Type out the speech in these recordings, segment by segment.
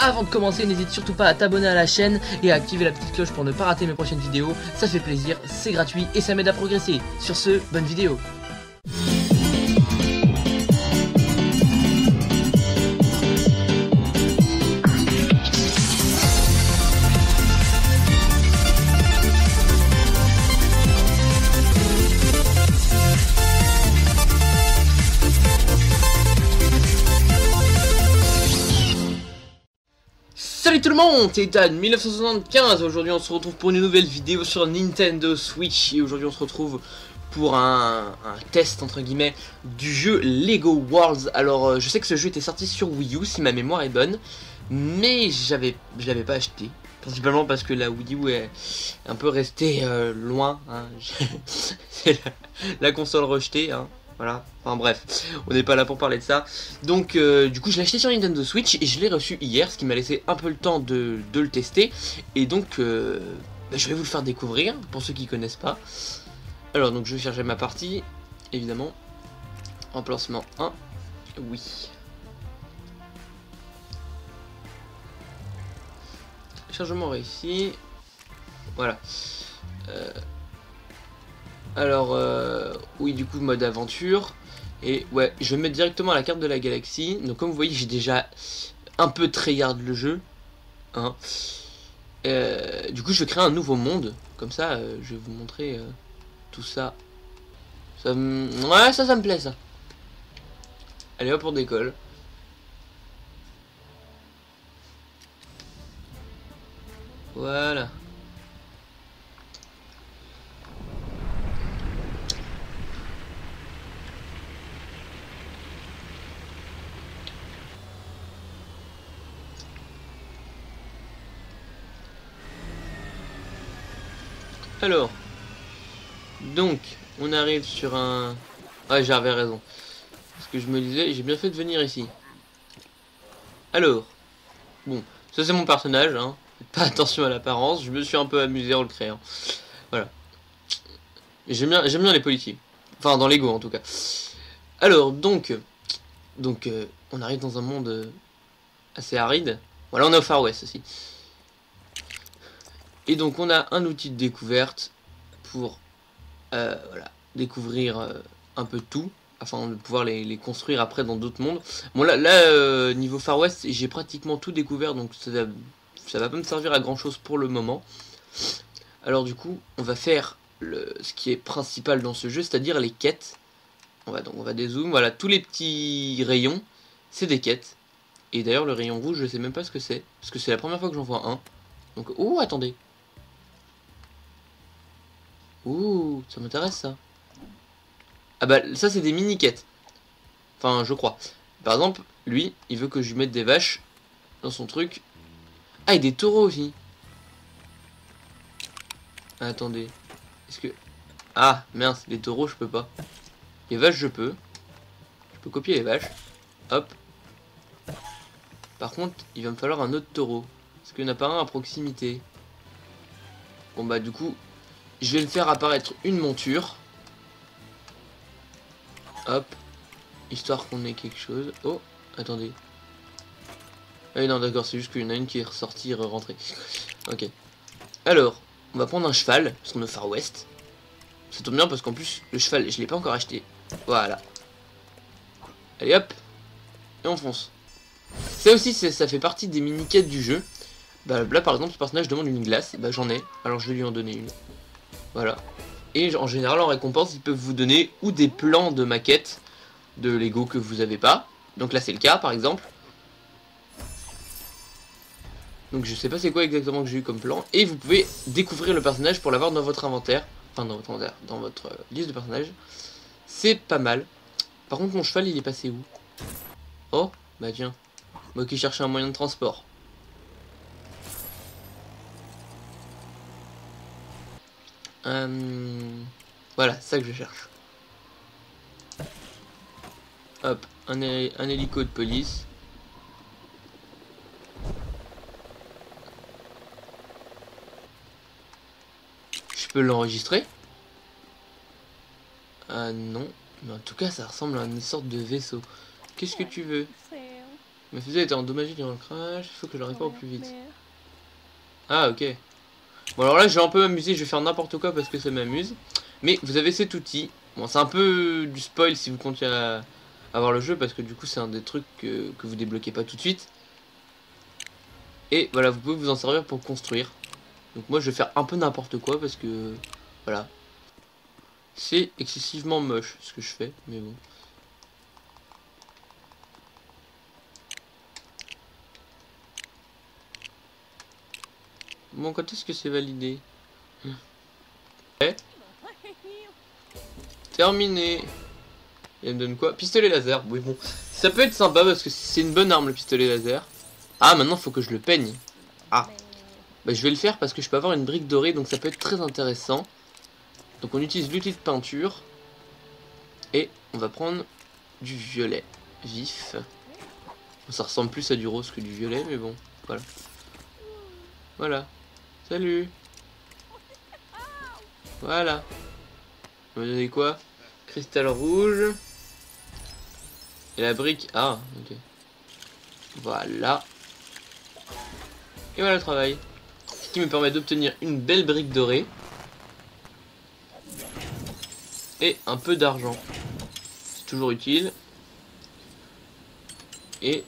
Avant de commencer, n'hésite surtout pas à t'abonner à la chaîne et à activer la petite cloche pour ne pas rater mes prochaines vidéos. Ça fait plaisir, c'est gratuit et ça m'aide à progresser. Sur ce, bonne vidéo. Salut tout le monde, c'est Dan 1975, aujourd'hui on se retrouve pour une nouvelle vidéo sur Nintendo Switch et aujourd'hui on se retrouve pour un, test entre guillemets du jeu Lego Worlds. Alors euh, je sais que ce jeu était sorti sur Wii U si ma mémoire est bonne, mais j'avais je l'avais pas acheté. Principalement parce que la Wii U est un peu restée euh, loin, hein. c'est la, la, console rejetée. Hein. Voilà, enfin bref, on n'est pas là pour parler de ça. Donc euh, du coup je l'ai acheté sur Nintendo Switch et je l'ai reçu hier, ce qui m'a laissé un peu le temps de, de le tester. Et donc euh, bah, je vais vous le faire découvrir, pour ceux qui connaissent pas. Alors donc je vais charger ma partie, évidemment. Emplacement 1, oui. Chargement réussi. Voilà. Euh, alors, euh, oui, du coup, mode aventure. Et ouais, je vais mettre directement la carte de la galaxie. Donc, comme vous voyez, j'ai déjà un peu tryhard le jeu. Hein. Euh, du coup, je vais créer un nouveau monde. Comme ça, euh, je vais vous montrer tout ça. ça ouais, ça, ça me plaît, ça. Allez, hop, on décolle. Voilà. Alors, donc, on arrive sur un... Ah, j'avais raison. Parce que je me disais, j'ai bien fait de venir ici. Alors, bon, ça c'est mon personnage, hein. Pas attention à l'apparence, je me suis un peu amusé en le créant. Voilà. J'aime bien, bien les policiers. Enfin, dans Lego en tout cas. Alors, donc, donc euh, on arrive dans un monde euh, assez aride. Voilà, on est au Far West aussi. Et donc on a un outil de découverte pour euh, découvrir euh, un peu tout, afin de pouvoir les, construire après dans d'autres mondes. Bon là, là euh, niveau Far West, j'ai pratiquement tout découvert, donc ça, ça va pas me servir à grand chose pour le moment. Alors du coup, on va faire ce qui est principal dans ce jeu, c'est-à-dire les quêtes. On va donc on va dézoom, voilà, tous les petits rayons, c'est des quêtes. Et d'ailleurs le rayon rouge, je sais même pas ce que c'est, parce que c'est la première fois que j'en vois un. Donc, oh attendez, Ouh, ça m'intéresse ça. Ah bah ça c'est des mini-quêtes. Enfin je crois. Par exemple, lui, il veut que je lui mette des vaches dans son truc. Ah et des taureaux aussi. Ah, attendez. Est-ce que... Ah mince, les taureaux je peux pas. Les vaches je peux. Je peux copier les vaches. Hop. Par contre, il va me falloir un autre taureau. Est-ce qu'il n'y en a pas un à proximité Bon bah du coup, je vais le faire apparaître une monture. Hop. Histoire qu'on ait quelque chose. Oh, attendez. Ah non, d'accord, c'est juste qu'il y en a une qui est ressortie et rentrée. ok. Alors, on va prendre un cheval, parce qu'on est Far West. Ça tombe bien parce qu'en plus, le cheval, je l'ai pas encore acheté. Voilà. Allez hop. Et on fonce. Ça aussi, ça fait partie des mini-quêtes du jeu. Bah là, par exemple, ce personnage demande une glace. Bah j'en ai, alors je vais lui en donner une. Voilà. Et en général, en récompense, ils peuvent vous donner ou des plans de maquettes de Lego que vous n'avez pas. Donc là, c'est le cas, par exemple. Donc je sais pas c'est quoi exactement que j'ai eu comme plan. Et vous pouvez découvrir le personnage pour l'avoir dans votre inventaire. Enfin, dans votre inventaire, dans votre euh, liste de personnages. C'est pas mal. Par contre, mon cheval, il est passé où? Oh, bah tiens. Moi qui cherchais un moyen de transport. Voilà, c'est ça que je cherche. Hop, un, un hélico de police. Je peux l'enregistrer? Ah non. Mais en tout cas, ça ressemble à une sorte de vaisseau. Qu'est-ce que tu veux? Ma fusée a été endommagée durant le crash, il faut que je la répare au plus vite. Ah ok. Bon alors là je vais un peu m'amuser, je vais faire n'importe quoi parce que ça m'amuse. Mais vous avez cet outil. Bon c'est un peu du spoil si vous comptez avoir le jeu parce que du coup c'est un des trucs que, que vous débloquez pas tout de suite. Et voilà, vous pouvez vous en servir pour construire. Donc moi je vais faire un peu n'importe quoi parce que voilà. C'est excessivement moche ce que je fais, mais bon. Bon, quand est-ce que c'est validé eh Terminé. Et elle me donne quoi? Pistolet laser. Oui, bon. Ça peut être sympa parce que c'est une bonne arme le pistolet laser. Ah, maintenant, faut que je le peigne. Ah. Bah, je vais le faire parce que je peux avoir une brique dorée, donc ça peut être très intéressant. Donc, on utilise l'outil de peinture. Et on va prendre du violet vif. Ça ressemble plus à du rose que du violet, mais bon, voilà. Voilà. Salut Voilà. On va donner quoi? Cristal rouge. Et la brique... Ah, ok. Voilà. Et voilà le travail. Ce qui me permet d'obtenir une belle brique dorée. Et un peu d'argent. C'est toujours utile. Et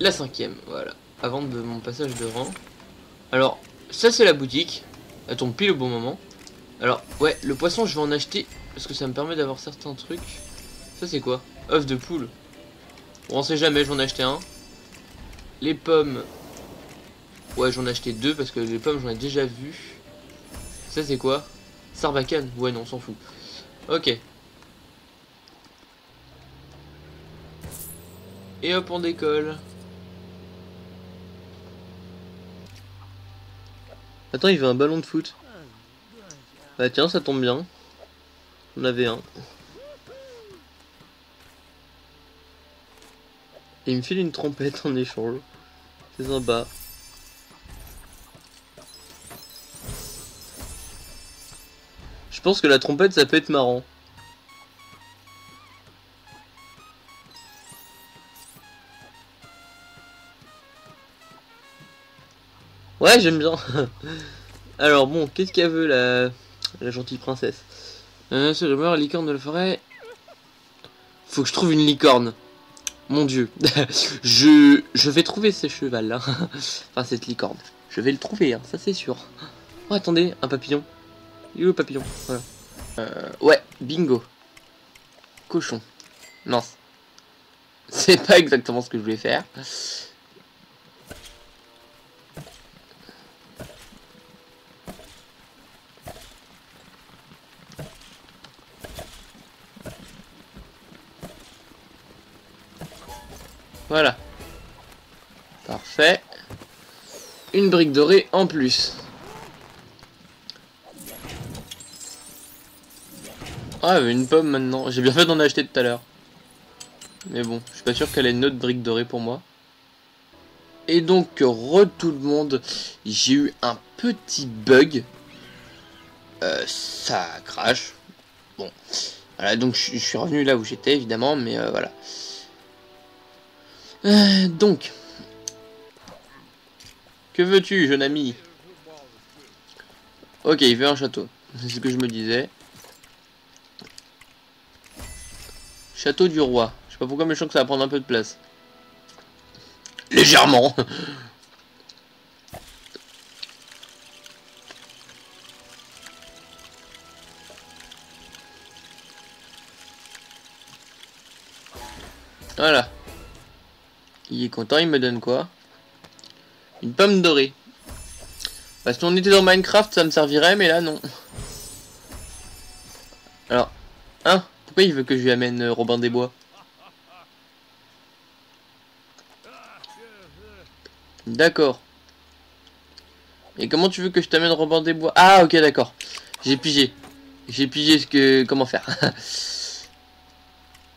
la cinquième, voilà. Avant de mon passage de rang. Alors, ça c'est la boutique. Elle tombe pile au bon moment. Alors, ouais, le poisson je vais en acheter parce que ça me permet d'avoir certains trucs. Ça c'est quoi? Œuf de poule. Bon, on sait jamais, j'en ai acheté un. Les pommes. Ouais, j'en ai acheté deux parce que les pommes j'en ai déjà vu. Ça c'est quoi? Sarbacane Ouais, non, on s'en fout. Ok. Et hop, on décolle. Attends, il veut un ballon de foot. Bah tiens, ça tombe bien. On avait un. Il me file une trompette en échange. C'est sympa. Je pense que la trompette, ça peut être marrant. Ouais, j'aime bien. Alors bon, qu'est-ce qu'elle veut la, la gentille princesse? Euh, C'est rumeur, licorne de la forêt. Faut que je trouve une licorne. Mon dieu. je, je vais trouver ce cheval là. enfin, cette licorne. Je vais le trouver, hein, ça c'est sûr. Oh, attendez, un papillon. Il est papillon? Voilà. Euh, ouais, bingo. Cochon. Non. C'est pas exactement ce que je voulais faire. Voilà. Parfait. Une brique dorée en plus. Ah, une pomme maintenant. J'ai bien fait d'en acheter tout à l'heure. Mais bon, je suis pas sûr qu'elle ait une autre brique dorée pour moi. Et donc, re tout le monde, j'ai eu un petit bug. Euh, ça crache. Bon, voilà, donc je, suis revenu là où j'étais, évidemment, mais euh, voilà. Euh, donc. Que veux-tu, jeune ami? Ok, il veut un château. C'est ce que je me disais. Château du roi. Je sais pas pourquoi, mais je sens que ça va prendre un peu de place. Légèrement Voilà. Il est content, il me donne quoi? Une pomme dorée. Bah, si on était dans Minecraft, ça me servirait, mais là, non. Alors, hein? Pourquoi il veut que je lui amène euh, Robin des Bois? D'accord. Et comment tu veux que je t'amène Robin des Bois? Ah, ok, d'accord. J'ai pigé. J'ai pigé ce que... Comment faire?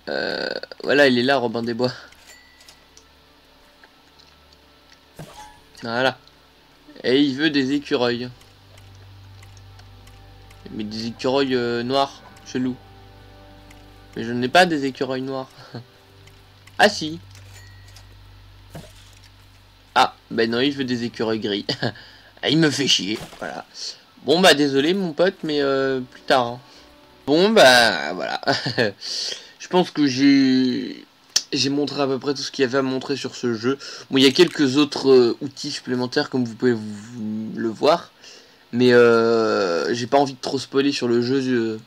Euh, Voilà, il est là, Robin des Bois. Voilà. Et il veut des écureuils. Mais des écureuils euh, noirs, chelou. Mais je n'ai pas des écureuils noirs. ah si. Ah, ben non, il veut des écureuils gris. Il me fait chier, voilà. Bon bah désolé mon pote, mais euh, plus tard. Hein. Bon bah voilà. Je pense que j'ai j'ai montré à peu près tout ce qu'il y avait à montrer sur ce jeu. Bon, il y a quelques autres euh, outils supplémentaires comme vous pouvez vous, le voir. Mais euh, j'ai pas envie de trop spoiler sur le jeu.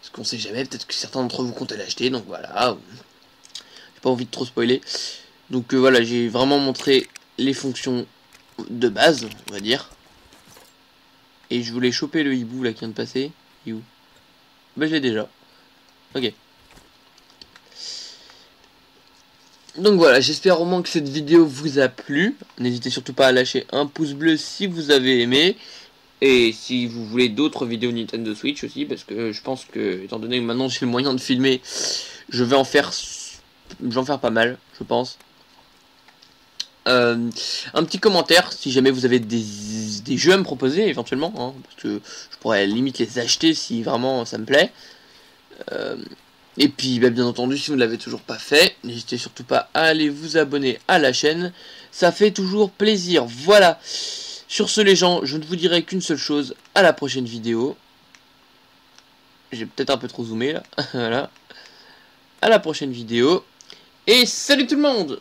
parce qu'on sait jamais, peut-être que certains d'entre vous comptent l'acheter, donc voilà. J'ai pas envie de trop spoiler. Donc voilà, j'ai vraiment montré les fonctions de base, on va dire. Et je voulais choper le hibou là qui vient de passer. Il où? Bah je l'ai déjà. Ok. Donc voilà, j'espère au moins que cette vidéo vous a plu. N'hésitez surtout pas à lâcher un pouce bleu si vous avez aimé. Et si vous voulez d'autres vidéos Nintendo Switch aussi, parce que je pense que, étant donné que maintenant j'ai le moyen de filmer, je vais en faire, pas mal, je pense. Euh, un petit commentaire si jamais vous avez des, jeux à me proposer éventuellement, hein, parce que je pourrais limite les acheter si vraiment ça me plaît. Euh, et puis bah, bien entendu si vous ne l'avez toujours pas fait, n'hésitez surtout pas à aller vous abonner à la chaîne, ça fait toujours plaisir. Voilà, sur ce les gens, je ne vous dirai qu'une seule chose, à la prochaine vidéo. J'ai peut-être un peu trop zoomé là, voilà. À la prochaine vidéo, et salut tout le monde